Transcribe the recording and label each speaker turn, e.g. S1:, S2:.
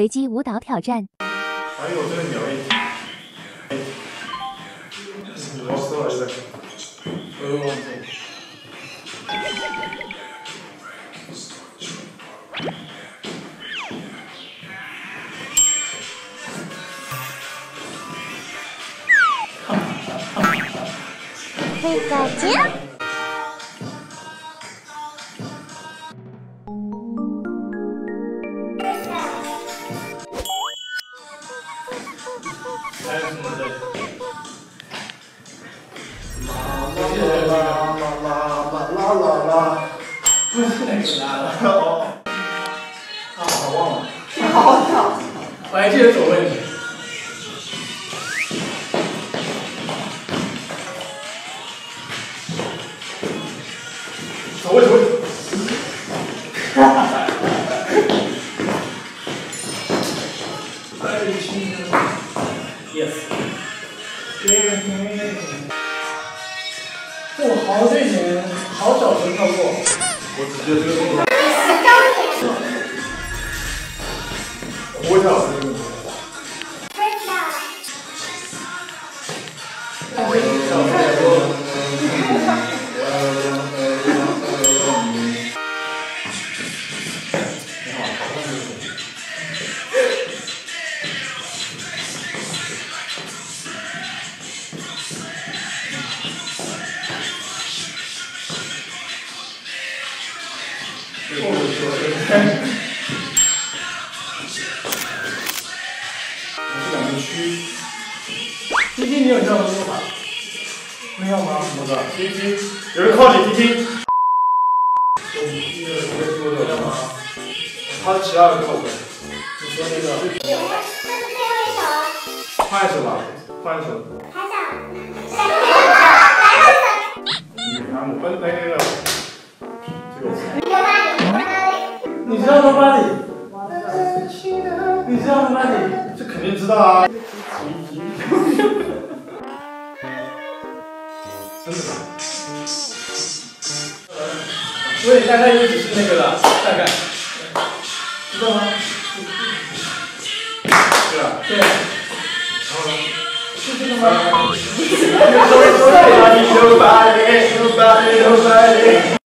S1: 随机舞蹈挑战。
S2: 还有这个鸟一，我说了一个，呃，忘记。
S1: 嘿，
S2: 还有什么的？啦啦啦啦啦啦啦，不是那个啦啦哦。啊，我忘了。
S3: 好跳。
S2: 我还记得左位。左位左位。哈哈哈。爱情。Yes。我好久以前，好小时候跳过。我只记得这个动作。我跳这个。我是两个区。滴滴，你有这样的说法？没有吗？什么的？滴滴，有人靠你，滴滴。我记得我在说的吗？他其他的靠我。你说那个。换一首吧，换一首。啊，我分那个。道 Nobody？你知道吗？你这肯定知道啊。所以大概就只是那个了，大概。知道吗？对啊。对。是这个吗？Nobody, nobody, nobody, nobody.